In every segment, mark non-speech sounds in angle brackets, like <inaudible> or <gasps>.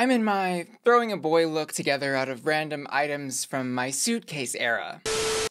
I'm in my throwing a boy look together out of random items from my suitcase era.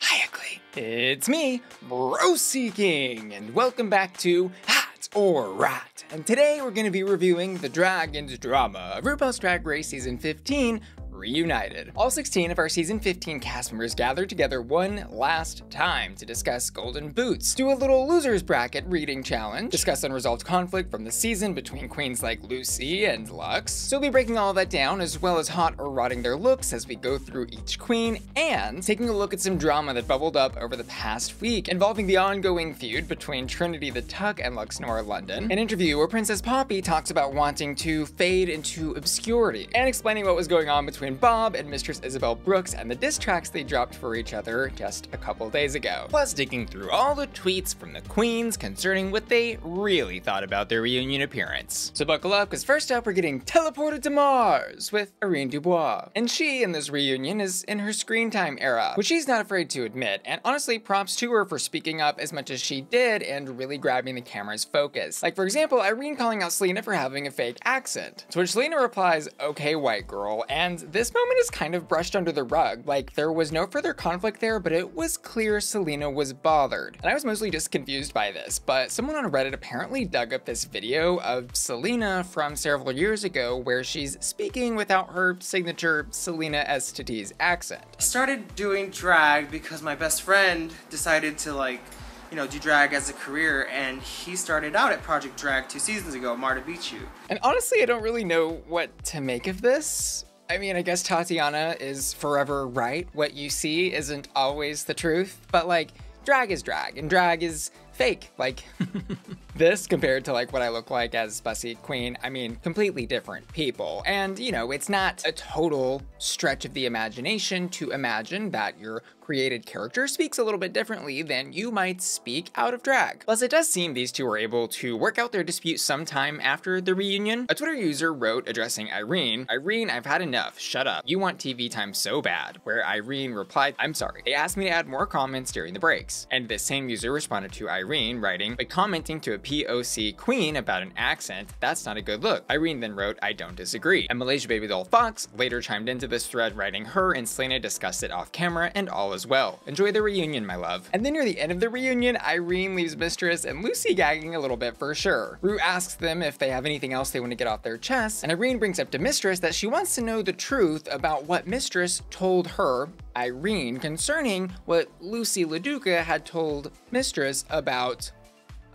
Hi, Ugly. It's me, Bro Seeking, and welcome back to Hot or Rot. And today we're going to be reviewing the drag and drama of RuPaul's Drag Race Season 15, reunited. All 16 of our season 15 cast members gathered together one last time to discuss Golden Boots, do a little losers bracket reading challenge, discuss unresolved conflict from the season between queens like Loosey and Luxx. So we'll be breaking all that down as well as hot or rotting their looks as we go through each queen and taking a look at some drama that bubbled up over the past week involving the ongoing feud between Trinity the Tuck and Luxx Noir London, an interview where Princess Poppy talks about wanting to fade into obscurity and explaining what was going on between Bob and Mistress Isabelle Brooks and the diss tracks they dropped for each other just a couple days ago. Plus digging through all the tweets from the queens concerning what they really thought about their reunion appearance. So buckle up, because first up we're getting teleported to Mars with Irene Dubois. And she, in this reunion, is in her screen time era, which she's not afraid to admit, and honestly props to her for speaking up as much as she did and really grabbing the camera's focus. Like for example, Irene calling out Salina for having a fake accent, to which Salina replies, okay white girl, and this moment is kind of brushed under the rug. Like, there was no further conflict there, but it was clear Salina was bothered. And I was mostly just confused by this, but someone on Reddit apparently dug up this video of Salina from several years ago where she's speaking without her signature Salina EsTities accent. I started doing drag because my best friend decided to like you know, do drag as a career, and he started out at Project Drag two seasons ago, Marta Beat You. And honestly, I don't really know what to make of this. I mean, I guess Tatianna is forever right. What you see isn't always the truth, but like, drag is drag, and drag is fake. Like, <laughs> this compared to like what I look like as Bussy Queen, I mean, completely different people. And, you know, it's not a total stretch of the imagination to imagine that your created character speaks a little bit differently than you might speak out of drag. Plus, it does seem these two were able to work out their dispute sometime after the reunion. A Twitter user wrote addressing Irene, Irene, I've had enough, shut up. You want TV time so bad, where Irene replied, I'm sorry. They asked me to add more comments during the breaks. And this same user responded to Irene, writing, but commenting to a POC queen about an accent, that's not a good look. Irene then wrote, I don't disagree. And Malaysia Babydoll Foxx later chimed into this thread writing her and Salina discussed it off camera and all as well. Enjoy the reunion, my love. And then near the end of the reunion, Irene leaves Mistress and Loosey gagging a little bit for sure. Rue asks them if they have anything else they want to get off their chests, and Irene brings up to Mistress that she wants to know the truth about what Mistress told her Irene concerning what Loosey LaDuca had told Mistress about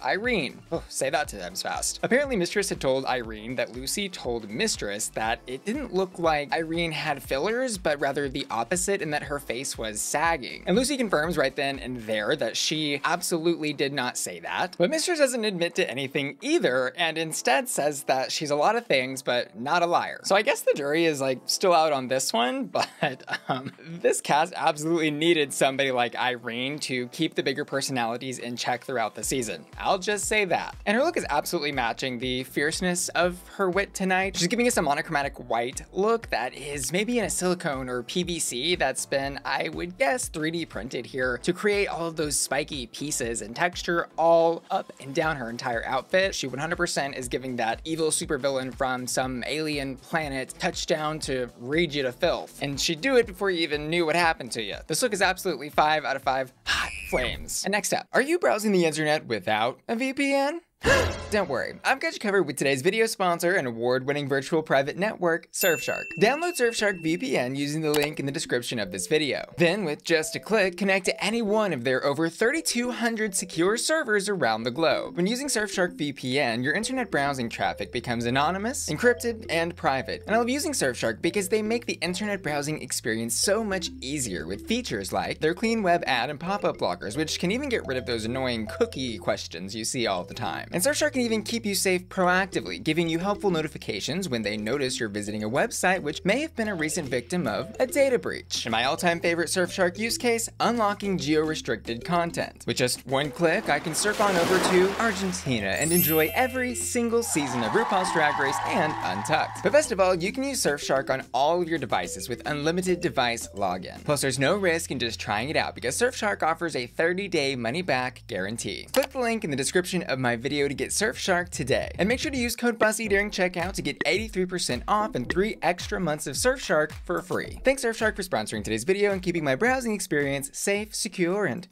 Irene. Oh, say that to them fast. Apparently Mistress had told Irene that Loosey told Mistress that it didn't look like Irene had fillers, but rather the opposite and that her face was sagging. And Loosey confirms right then and there that she absolutely did not say that. But Mistress doesn't admit to anything either and instead says that she's a lot of things, but not a liar. So I guess the jury is like still out on this one, <laughs> but um, this cast absolutely needed somebody like Irene to keep the bigger personalities in check throughout the season. I'll just say that. And her look is absolutely matching the fierceness of her wit tonight. She's giving us a monochromatic white look that is maybe in a silicone or PVC that's been, I would guess, 3D printed here to create all of those spiky pieces and texture all up and down her entire outfit. She 100% is giving that evil supervillain from some alien planet touchdown to rage you to filth. And she'd do it before you even knew what happened to you. This look is absolutely 5 out of 5 hot flames. And next up, are you browsing the internet without a VPN? <gasps> Don't worry, I've got you covered with today's video sponsor and award-winning virtual private network, Surfshark. Download Surfshark VPN using the link in the description of this video. Then, with just a click, connect to any one of their over 3,200 secure servers around the globe. When using Surfshark VPN, your internet browsing traffic becomes anonymous, encrypted, and private. And I love using Surfshark because they make the internet browsing experience so much easier with features like their clean web ad and pop-up blockers, which can even get rid of those annoying cookie questions you see all the time. And Surfshark can even keep you safe proactively, giving you helpful notifications when they notice you're visiting a website which may have been a recent victim of a data breach. And my all-time favorite Surfshark use case, unlocking geo-restricted content. With just one click, I can surf on over to Argentina and enjoy every single season of RuPaul's Drag Race and Untucked. But best of all, you can use Surfshark on all of your devices with unlimited device login. Plus, there's no risk in just trying it out because Surfshark offers a 30-day money-back guarantee. Click the link in the description of my video video to get Surfshark today. And make sure to use code BUZZY during checkout to get 83% off and 3 extra months of Surfshark for free. Thanks Surfshark for sponsoring today's video and keeping my browsing experience safe, secure, and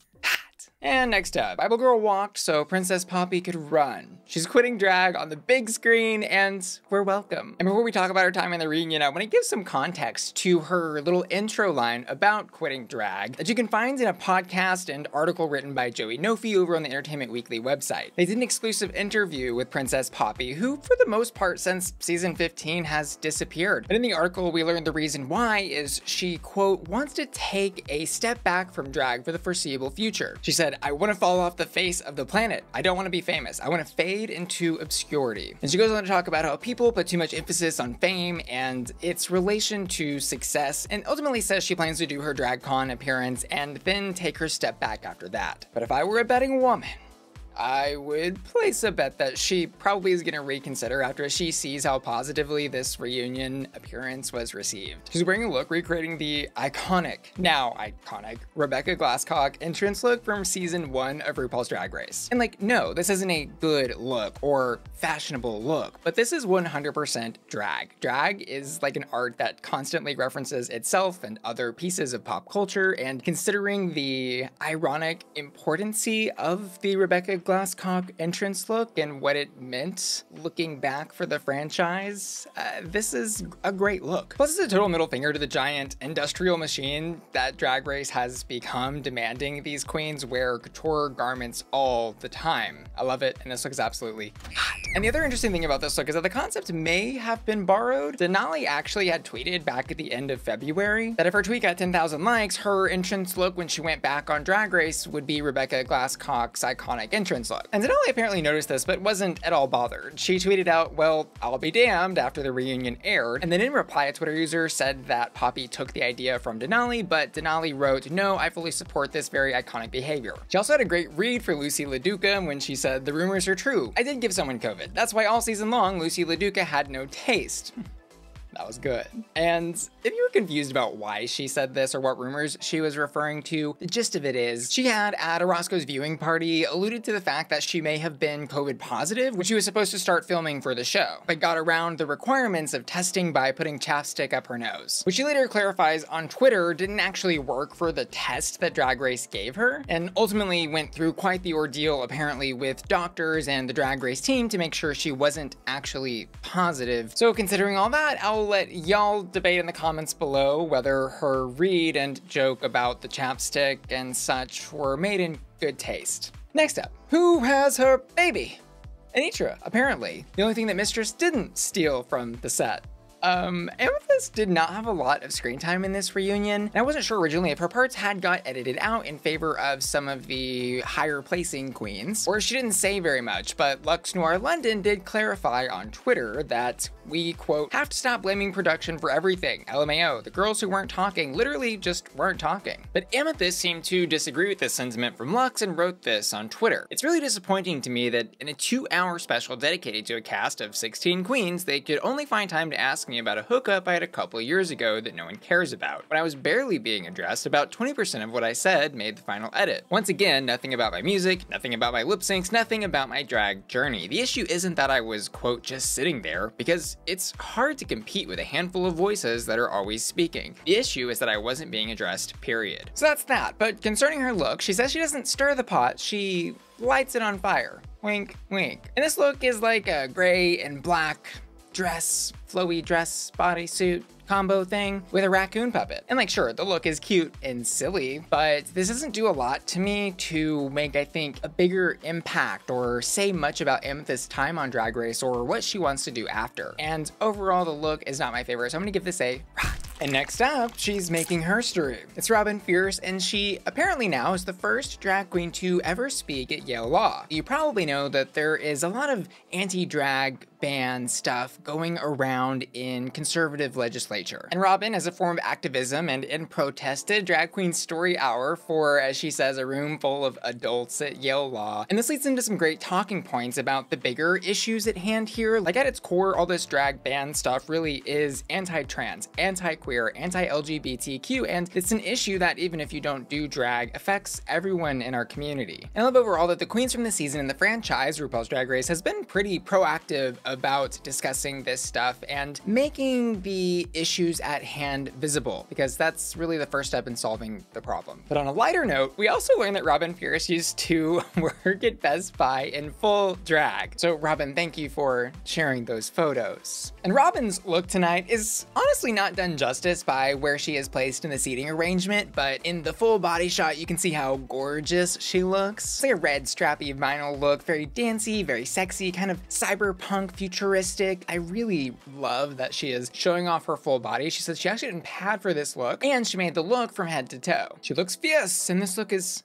and next up, Bible Girl walked so Princess Poppy could run. She's quitting drag on the big screen, and we're welcome. And before we talk about her time in the reunion, I want to give some context to her little intro line about quitting drag that you can find in a podcast and article written by Joey Nolfi over on the Entertainment Weekly website. They did an exclusive interview with Princess Poppy, who, for the most part, since season 15, has disappeared. But in the article, we learned the reason why is she, quote, wants to take a step back from drag for the foreseeable future. She said, said, I want to fall off the face of the planet. I don't want to be famous. I want to fade into obscurity. And she goes on to talk about how people put too much emphasis on fame and its relation to success, and ultimately says she plans to do her drag con appearance and then take her step back after that. But if I were a betting woman, I would place a bet that she probably is going to reconsider after she sees how positively this reunion appearance was received. She's wearing a look recreating the iconic, now iconic, Rebecca Glasscock entrance look from season one of RuPaul's Drag Race. And like, no, this isn't a good look or fashionable look, but this is 100% drag. Drag is like an art that constantly references itself and other pieces of pop culture, and considering the ironic importancy of the Rebecca Glasscock entrance look and what it meant looking back for the franchise, uh, this is a great look. Plus, it's a total middle finger to the giant industrial machine that Drag Race has become, demanding these queens wear couture garments all the time. I love it, and this look is absolutely hot. And the other interesting thing about this look is that the concept may have been borrowed. Denali actually had tweeted back at the end of February that if her tweet got 10,000 likes, her entrance look when she went back on Drag Race would be Rebecca Glasscock's iconic entrance entrance look. And Denali apparently noticed this, but wasn't at all bothered. She tweeted out, well, I'll be damned after the reunion aired. And then in reply, a Twitter user said that Poppy took the idea from Denali, but Denali wrote, no, I fully support this very iconic behavior. She also had a great read for Loosey LaDuca when she said, the rumors are true. I did give someone COVID. That's why all season long, Loosey LaDuca had no taste. <laughs> That was good. And if you were confused about why she said this or what rumors she was referring to, the gist of it is she had at Roscoe's viewing party alluded to the fact that she may have been COVID positive when she was supposed to start filming for the show, but got around the requirements of testing by putting chapstick up her nose, which she later clarifies on Twitter didn't actually work for the test that Drag Race gave her, and ultimately went through quite the ordeal apparently with doctors and the Drag Race team to make sure she wasn't actually positive. So considering all that, I'll let y'all debate in the comments below whether her read and joke about the chapstick and such were made in good taste. Next up, who has her baby? Anetra, apparently. The only thing that Mistress didn't steal from the set. Um, Amethyst did not have a lot of screen time in this reunion, and I wasn't sure originally if her parts had got edited out in favor of some of the higher placing queens, or she didn't say very much, but Luxx Noir London did clarify on Twitter that we, quote, have to stop blaming production for everything. LMAO, the girls who weren't talking literally just weren't talking. But Amethyst seemed to disagree with this sentiment from Luxx and wrote this on Twitter. It's really disappointing to me that in a two hour special dedicated to a cast of 16 queens, they could only find time to ask me about a hookup I had a couple years ago that no one cares about. When I was barely being addressed, about 20% of what I said made the final edit. Once again, nothing about my music, nothing about my lip syncs, nothing about my drag journey. The issue isn't that I was, quote, just sitting there, because it's hard to compete with a handful of voices that are always speaking. The issue is that I wasn't being addressed, period. So that's that, but concerning her look, she says she doesn't stir the pot, she lights it on fire. Wink, wink. And this look is like a gray and black dress, flowy dress, bodysuit combo thing with a raccoon puppet. And like, sure, the look is cute and silly, but this doesn't do a lot to me to make, I think, a bigger impact or say much about Amethyst's time on Drag Race or what she wants to do after. And overall, the look is not my favorite, so I'm gonna give this a rock. And next up, she's making herstory. It's Robin Fierce, and she apparently now is the first drag queen to ever speak at Yale Law. You probably know that there is a lot of anti-drag ban stuff going around in conservative legislature. And Robin, as a form of activism and in protest, did Drag Queen Story Hour for, as she says, a room full of adults at Yale Law. And this leads into some great talking points about the bigger issues at hand here. Like at its core, all this drag ban stuff really is anti-trans, anti-queer, anti-LGBTQ, and it's an issue that even if you don't do drag, affects everyone in our community. And I love overall that the queens from the season in the franchise, RuPaul's Drag Race, has been pretty proactive about discussing this stuff and making the issues at hand visible, because that's really the first step in solving the problem. But on a lighter note, we also learned that Robin Fierce used to <laughs> work at Best Buy in full drag. So Robin, thank you for sharing those photos. And Robin's look tonight is honestly not done justice by where she is placed in the seating arrangement, but in the full body shot, you can see how gorgeous she looks. It's like a red strappy vinyl look, very dancey, very sexy, kind of cyberpunk futuristic. I really love that she is showing off her full body. She says she actually didn't pad for this look, and she made the look from head to toe. She looks fierce, and this look is.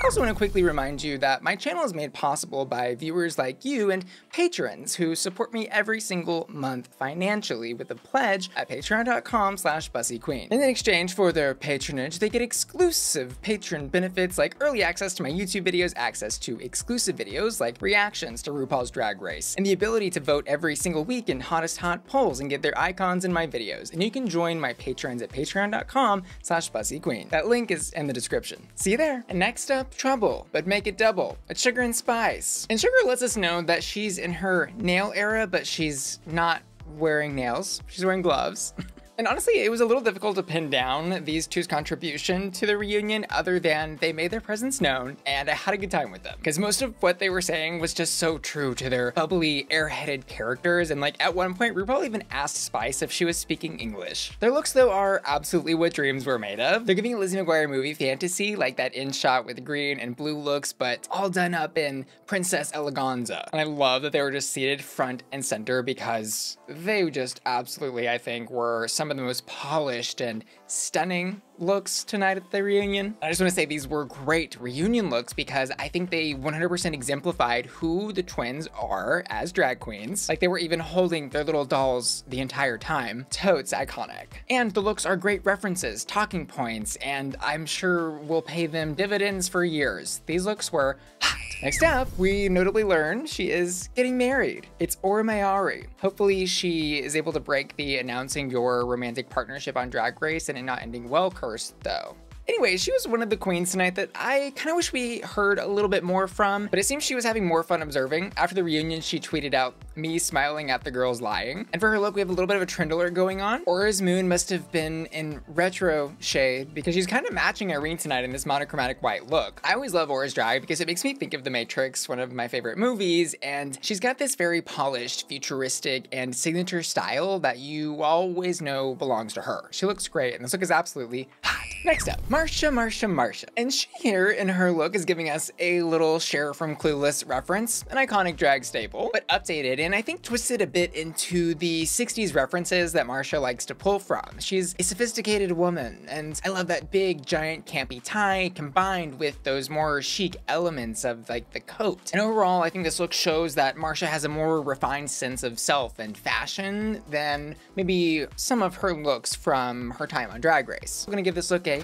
I also want to quickly remind you that my channel is made possible by viewers like you and patrons who support me every single month financially with a pledge at patreon.com slash bussyqueen. In exchange for their patronage, they get exclusive patron benefits like early access to my YouTube videos, access to exclusive videos like reactions to RuPaul's Drag Race, and the ability to vote every single week in hottest hot polls and get their icons in my videos. And you can join my patrons at patreon.com slash bussyqueen. That link is in the description. See you there. And next up, trouble, but make it double. It's Sugar and Spice. And Sugar lets us know that she's in her nail era, but she's not wearing nails. She's wearing gloves. <laughs> And honestly, it was a little difficult to pin down these two's contribution to the reunion other than they made their presence known and I had a good time with them. Because most of what they were saying was just so true to their bubbly, airheaded characters. And like at one point, RuPaul even asked Spice if she was speaking English. Their looks though are absolutely what dreams were made of. They're giving a Lizzie McGuire movie fantasy, like that in shot with green and blue looks, but all done up in Princess Eleganza. And I love that they were just seated front and center because they just absolutely, I think, were some some of the most polished and stunning looks tonight at the reunion. I just want to say these were great reunion looks because I think they 100% exemplified who the twins are as drag queens. Like they were even holding their little dolls the entire time. Totes iconic. And the looks are great references, talking points, and I'm sure will pay them dividends for years. These looks were hot. Next up, we notably learn she is getting married. It's Aura Mayari. Hopefully she is able to break the announcing your romantic partnership on Drag Race and it not ending well curse though. Anyway, she was one of the queens tonight that I kind of wish we heard a little bit more from, but it seems she was having more fun observing. After the reunion, she tweeted out, me smiling at the girls lying. And for her look, we have a little bit of a trend alert going on. Aura's moon must have been in retro shade because she's kind of matching Irene tonight in this monochromatic white look. I always love Aura's drag because it makes me think of The Matrix, one of my favorite movies, and she's got this very polished, futuristic, and signature style that you always know belongs to her. She looks great, and this look is absolutely hot. Next up, Marcia, Marcia, Marcia. And she here in her look is giving us a little Cher from Clueless reference, an iconic drag staple, but updated and I think twisted a bit into the 60s references that Marcia likes to pull from. She's a sophisticated woman, and I love that big, giant, campy tie combined with those more chic elements of like the coat. And overall, I think this look shows that Marcia has a more refined sense of self and fashion than maybe some of her looks from her time on Drag Race. I'm gonna give this look a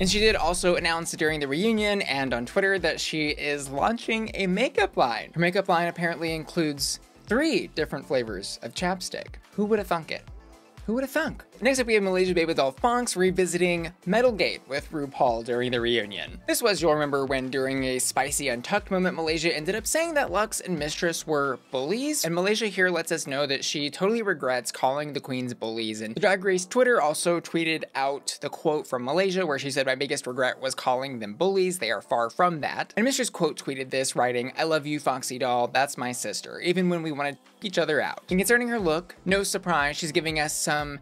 and she did also announce during the reunion and on Twitter that she is launching a makeup line. Her makeup line apparently includes three different flavors of chapstick. Who would have thunk it? Who would have thunk? Next up, we have Malaysia Babydoll Foxx revisiting Metalgate with RuPaul during the reunion. This was, you'll remember, when during a spicy Untucked moment, Malaysia ended up saying that Luxx and Mistress were bullies, and Malaysia here lets us know that she totally regrets calling the queens bullies, and the Drag Race Twitter also tweeted out the quote from Malaysia where she said, my biggest regret was calling them bullies, they are far from that. And Mistress quote tweeted this, writing, I love you, Foxy doll, that's my sister, even when we wanted each other out. And concerning her look, no surprise, she's giving us some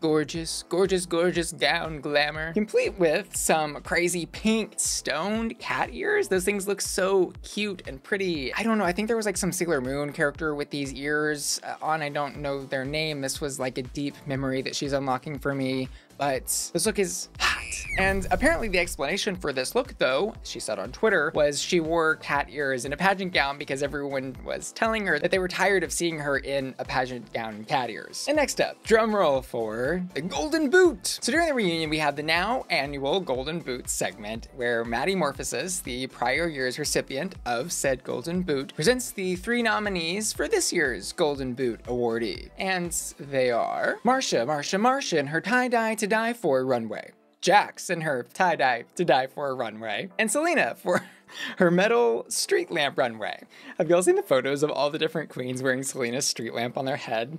gorgeous, gorgeous, gorgeous gown glamour, complete with some crazy pink stoned cat ears. Those things look so cute and pretty. I don't know, I think there was like some Sailor Moon character with these ears uh, on, I don't know their name. This was like a deep memory that she's unlocking for me, but this look is hot. And apparently the explanation for this look though, she said on Twitter, was she wore cat ears in a pageant gown because everyone was telling her that they were tired of seeing her in a pageant gown and cat ears. And next up, drum roll for the Golden Boot. So during the reunion, we had the now annual Golden Boot segment where Maddie Morphosis, the prior year's recipient of said Golden Boot, presents the three nominees for this year's Golden Boot awardee. And they are Marcia, Marcia, Marcia in her tie-dye to die for runway. Jax in her tie-dye to die for runway, and Salina for <laughs> her metal street lamp runway. Have y'all seen the photos of all the different queens wearing Salina's street lamp on their head?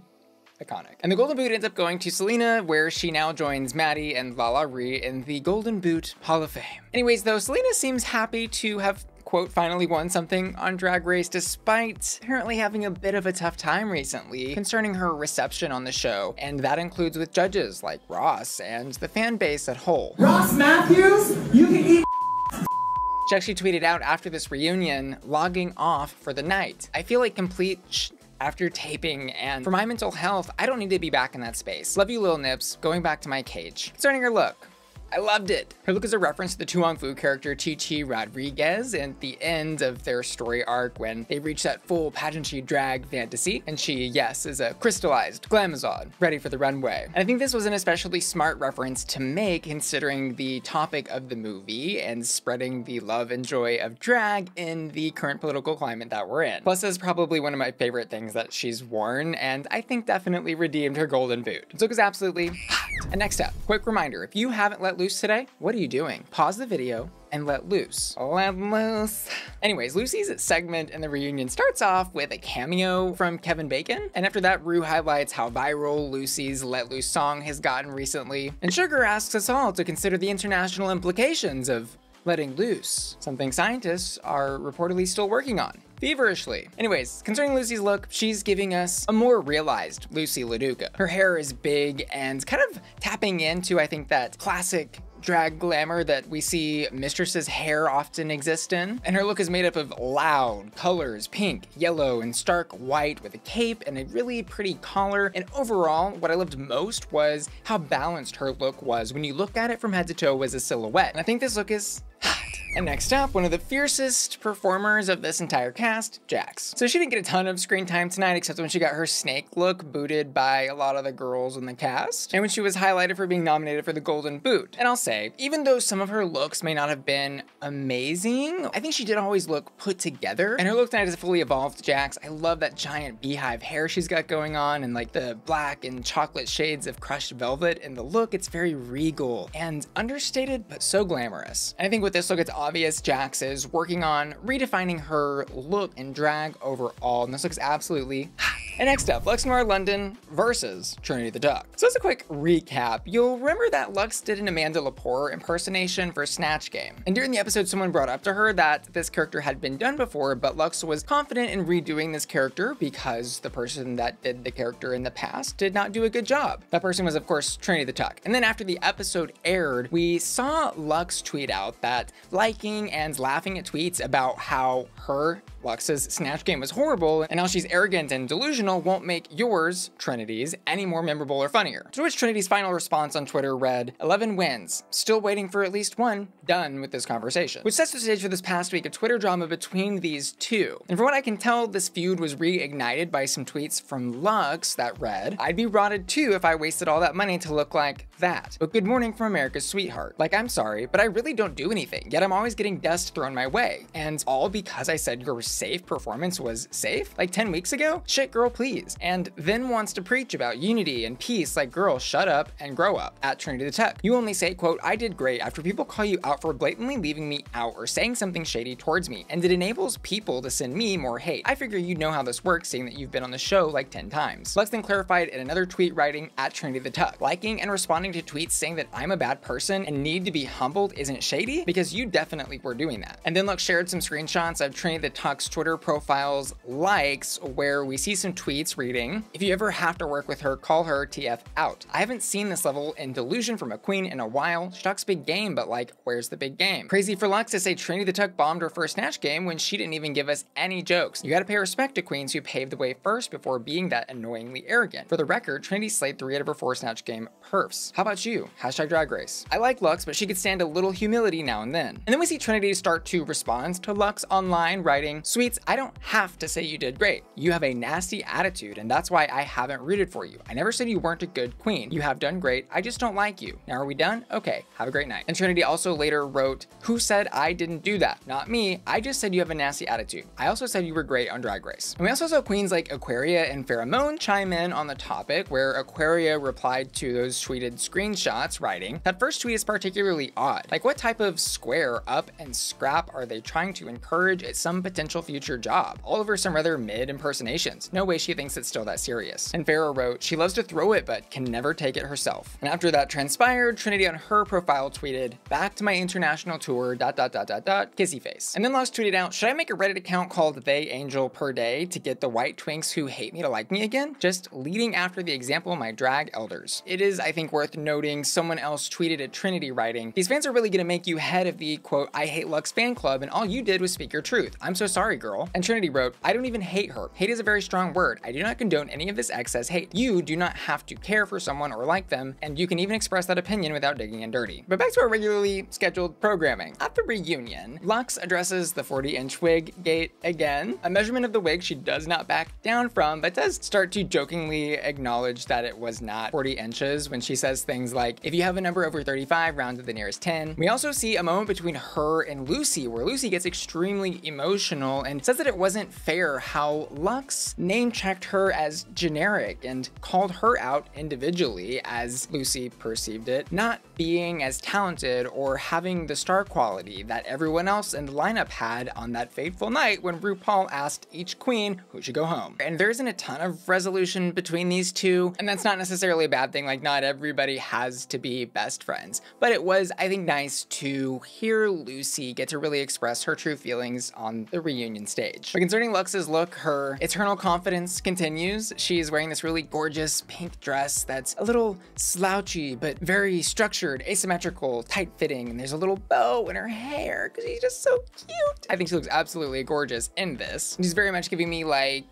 Iconic. And the Golden Boot ends up going to Salina, where she now joins Maddie and Lala Ri in the Golden Boot Hall of Fame. Anyways, though, Salina seems happy to have quote, finally won something on Drag Race despite apparently having a bit of a tough time recently concerning her reception on the show. And that includes with judges like Ross and the fan base at whole. Ross Mathews, you can eat she actually tweeted out after this reunion, logging off for the night. I feel like complete after taping, and for my mental health, I don't need to be back in that space. Love you, Lil Nips. Going back to my cage. Concerning her look, I loved it. Her look is a reference to the Wong Foo character Chi Chi Rodriguez and the end of their story arc when they reach that full pageantry drag fantasy. And she, yes, is a crystallized glamazon ready for the runway. And I think this was an especially smart reference to make considering the topic of the movie and spreading the love and joy of drag in the current political climate that we're in. Plus, is probably one of my favorite things that she's worn, and I think definitely redeemed her golden boot. Look is absolutely hot. And next up, quick reminder, if you haven't let loose today, what are you doing? Pause the video and let loose. Let loose. Anyways, Loosey's segment in the reunion starts off with a cameo from Kevin Bacon, and after that, Rue highlights how viral Loosey's Let Loose song has gotten recently, and Sugar asks us all to consider the international implications of letting loose, something scientists are reportedly still working on feverishly. Anyways, concerning Loosey's look, she's giving us a more realized Loosey LaDuca. Her hair is big and kind of tapping into, I think, that classic drag glamour that we see Mistress's hair often exist in. And her look is made up of loud colors, pink, yellow, and stark white with a cape and a really pretty collar. And overall, what I loved most was how balanced her look was. When you look at it from head to toe as a silhouette. And I think this look is <sighs> and next up, one of the fiercest performers of this entire cast, Jax. So she didn't get a ton of screen time tonight, except when she got her snake look booted by a lot of the girls in the cast, and when she was highlighted for being nominated for the Golden Boot. And I'll say, even though some of her looks may not have been amazing, I think she did always look put together, and her look tonight is fully evolved Jax. I love that giant beehive hair she's got going on, and like the black and chocolate shades of crushed velvet, in the look, it's very regal and understated, but so glamorous. And I think with this look, it's obvious Jax is working on redefining her look and drag overall, and this looks absolutely and next up, Luxx Noir London versus Trinity the Tuck. So as a quick recap, you'll remember that Luxx did an Amanda Lepore impersonation for Snatch Game. And during the episode, someone brought up to her that this character had been done before, but Luxx was confident in redoing this character because the person that did the character in the past did not do a good job. That person was, of course, Trinity the Tuck. And then after the episode aired, we saw Luxx tweet out that liking and laughing at tweets about how her Luxx's Snatch game was horrible, and now she's arrogant and delusional won't make yours, Trinity's, any more memorable or funnier. To which Trinity's final response on Twitter read, 11 wins, still waiting for at least one, done with this conversation. Which sets the stage for this past week of Twitter drama between these two. And from what I can tell, this feud was reignited by some tweets from Luxx that read, I'd be rotted too if I wasted all that money to look like that. But good morning from America's sweetheart. Like, I'm sorry, but I really don't do anything, yet I'm always getting dust thrown my way. And all because I said your safe performance was safe like 10 weeks ago? Shit, girl, please. And then wants to preach about unity and peace like, girl, shut up and grow up at Trinity the Tuck. You only say, quote, I did great after people call you out for blatantly leaving me out or saying something shady towards me, and it enables people to send me more hate. I figure you know how this works, seeing that you've been on the show like 10 times. Luxx then clarified in another tweet writing at Trinity the Tuck, liking and responding to tweets saying that I'm a bad person and need to be humbled isn't shady because you definitely were doing that. And then Luxx shared some screenshots of Trinity the Tuck Twitter profile's likes, where we see some tweets reading, if you ever have to work with her, call her TF out. I haven't seen this level in delusion from a queen in a while. She talks big game, but like, where's the big game? Crazy for Luxx to say Trinity the Tuck bombed her first Snatch game when she didn't even give us any jokes. You gotta pay respect to queens who paved the way first before being that annoyingly arrogant. For the record, Trinity slayed three out of her four Snatch game perfs. How about you? Hashtag drag race. I like Luxx, but she could stand a little humility now and then. And then we see Trinity start to respond to Luxx online, writing, Sweets, I don't have to say you did great. You have a nasty attitude, and that's why I haven't rooted for you. I never said you weren't a good queen. You have done great. I just don't like you. Now are we done? Okay, have a great night. And Trinity also later wrote, Who said I didn't do that? Not me. I just said you have a nasty attitude. I also said you were great on Drag Race. And we also saw queens like Aquaria and Farrah Moan chime in on the topic, where Aquaria replied to those tweeted screenshots, writing, That first tweet is particularly odd. Like, what type of square, up, and scrap are they trying to encourage at some potential future job? All over some rather mid impersonations. No way she thinks it's still that serious. And Farrah wrote, She loves to throw it, but can never take it herself. And after that transpired, Trinity on her profile tweeted, Back to my international tour, dot dot dot dot dot, kissy face. And then Luxx tweeted out, Should I make a Reddit account called They Angel Per Day to get the white twinks who hate me to like me again? Just leading after the example of my drag elders. It is, I think, worth noting someone else tweeted at Trinity writing, These fans are really gonna make you head of the quote, I hate Luxx fan club, and all you did was speak your truth. I'm so sorry, girl. And Trinity wrote, I don't even hate her. Hate is a very strong word. I do not condone any of this excess hate. You do not have to care for someone or like them, and you can even express that opinion without digging in dirty. But back to our regularly scheduled programming. At the reunion, Luxx addresses the 40 inch wig gate again, a measurement of the wig she does not back down from, but does start to jokingly acknowledge that it was not 40 inches when she says things like, if you have a number over 35, round to the nearest 10. We also see a moment between her and Loosey where Loosey gets extremely emotional and says that it wasn't fair how Luxx name checked her as generic and called her out individually as Loosey perceived it, not being as talented or having the star quality that everyone else in the lineup had on that fateful night when RuPaul asked each queen who should go home. And there isn't a ton of resolution between these two, and that's not necessarily a bad thing, like not everybody has to be best friends. But it was, I think, nice to hear Loosey get to really express her true feelings on the reunion stage. But concerning Luxx's look, her eternal confidence continues. She's wearing this really gorgeous pink dress that's a little slouchy, but very structured, asymmetrical, tight-fitting, and there's a little bow in her hair because she's just so cute. I think she looks absolutely gorgeous in this. She's very much giving me like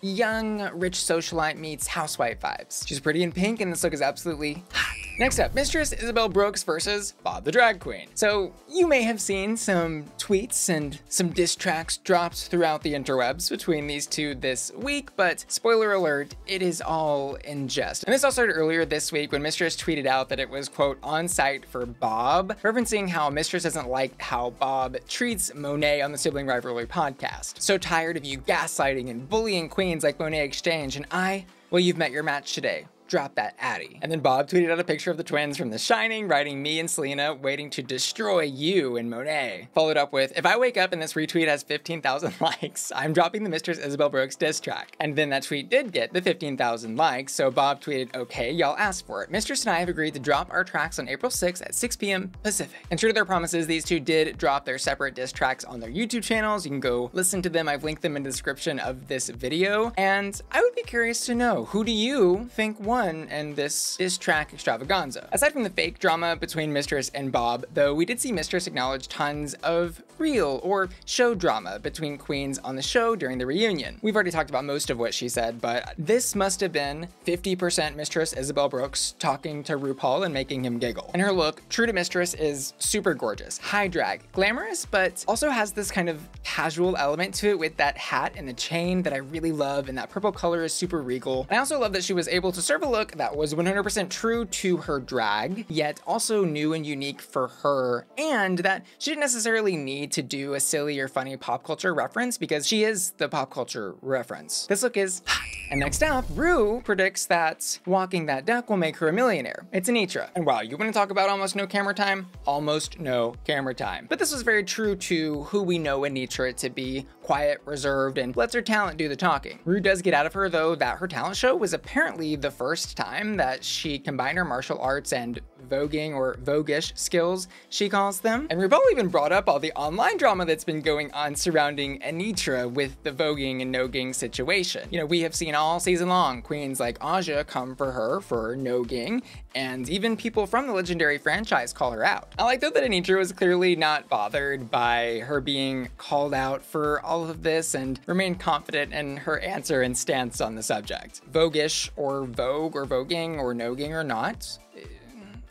young rich socialite meets housewife vibes. She's pretty in pink and this look is absolutely hot. Next up, Mistress Isabelle Brooks versus Bob the Drag Queen. So you may have seen some tweets and some diss tracks dropped throughout the interwebs between these two this week, but spoiler alert, it is all in jest. And this all started earlier this week when Mistress tweeted out that it was quote on site for Bob, referencing how Mistress doesn't like how Bob treats Monet on the Sibling Rivalry podcast. So tired of you gaslighting and bullying queens like Monét X Change, and I, well, you've met your match today drop that Addy. And then Bob tweeted out a picture of the twins from The Shining, writing me and Selena waiting to destroy you and Monet. Followed up with, if I wake up and this retweet has 15,000 <laughs> likes, I'm dropping the Mistress Isabelle Brooks diss track. And then that tweet did get the 15,000 likes, so Bob tweeted, okay, y'all asked for it. Mistress and I have agreed to drop our tracks on April 6th at 6 p.m. Pacific. And true to their promises, these two did drop their separate diss tracks on their YouTube channels. You can go listen to them. I've linked them in the description of this video. And I would be curious to know, who do you think won won in this diss track extravaganza. Aside from the fake drama between Mistress and Bob, though, we did see Mistress acknowledge tons of real or show drama between queens on the show during the reunion. We've already talked about most of what she said, but this must have been 50% Mistress Isabelle Brooks talking to RuPaul and making him giggle. And her look, true to Mistress, is super gorgeous, high drag, glamorous, but also has this kind of casual element to it with that hat and the chain that I really love, and that purple color is super regal. And I also love that she was able to serve a look that was 100% true to her drag, yet also new and unique for her, and that she didn't necessarily need to do a silly or funny pop culture reference because she is the pop culture reference. This look is hot. And next up, Rue predicts that walking that duck will make her a millionaire. It's Anetra. And wow, you want to talk about almost no camera time? Almost no camera time. But this was very true to who we know Anetra to be, quiet, reserved, and lets her talent do the talking. Rue does get out of her though that her talent show was apparently the first time that she combined her martial arts and voguing or voguish skills, she calls them. And RuPaul even brought up all the online drama that's been going on surrounding Anetra with the voguing and nogging situation. You know, we have seen all season long queens like Aja come for her for nogging, and even people from the legendary franchise call her out. I like though that Anetra was clearly not bothered by her being called out for all of this and remained confident in her answer and stance on the subject. Voguish or vogue or voguing or nogging or not,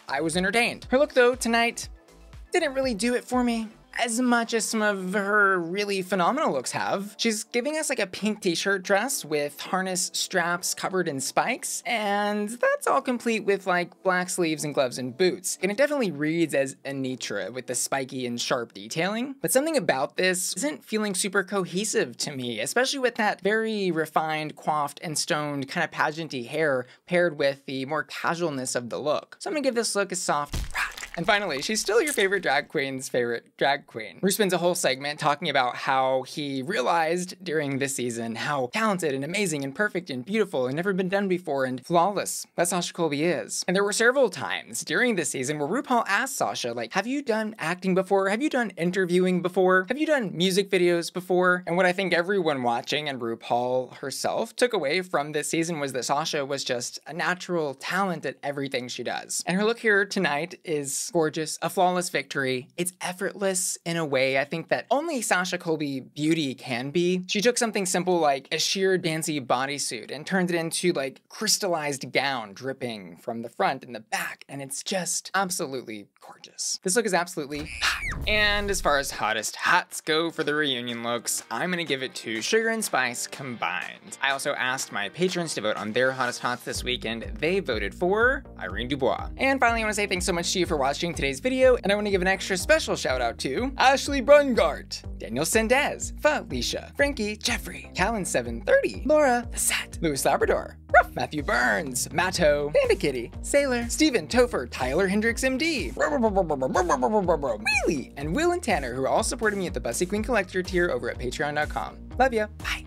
I was entertained. Her look though tonight didn't really do it for me as much as some of her really phenomenal looks have. She's giving us like a pink t-shirt dress with harness straps covered in spikes, and that's all complete with like black sleeves and gloves and boots. And it definitely reads as Anetra with the spiky and sharp detailing, but something about this isn't feeling super cohesive to me, especially with that very refined, coiffed, and stoned kind of pageanty hair paired with the more casualness of the look. So I'm gonna give this look a soft and finally, she's still your favorite drag queen's favorite drag queen. Ru spends a whole segment talking about how he realized during this season how talented and amazing and perfect and beautiful and never been done before and flawless that Sasha Colby is. And there were several times during this season where RuPaul asked Sasha, like, have you done acting before? Have you done interviewing before? Have you done music videos before? And what I think everyone watching and RuPaul herself took away from this season was that Sasha was just a natural talent at everything she does. And her look here tonight is gorgeous, a flawless victory. It's effortless in a way I think that only Sasha Colby beauty can be. She took something simple like a sheer dancy bodysuit and turned it into like crystallized gown dripping from the front and the back, and it's just absolutely gorgeous. This look is absolutely hot. And as far as hottest hats go for the reunion looks, I'm gonna give it to Sugar and Spice combined. I also asked my patrons to vote on their hottest hots this weekend. They voted for Irene Dubois. And finally, I wanna say thanks so much to you for watching today's video, and I wanna give an extra special shout out to Ashley Brungart, Daniel Sendez, Felicia, Frankie, Jeffrey, Callan730, Laura, The Set, Louis Labrador, Ruff, Matthew Burns, Matto, Panda Kitty, Sailor, Stephen Topher, Tyler Hendricks MD, Really, and Will and Tanner, who are all supported me at the Bussy Queen Collector tier over at patreon.com. Love ya. Bye.